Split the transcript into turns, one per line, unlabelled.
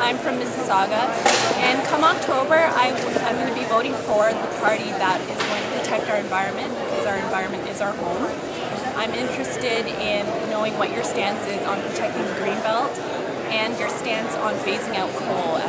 I'm from Mississauga, and come October, I, am going to be voting for the party that is going to protect our environment because our environment is our home. I'm interested in knowing what your stance is on protecting the Greenbelt and your stance on phasing out coal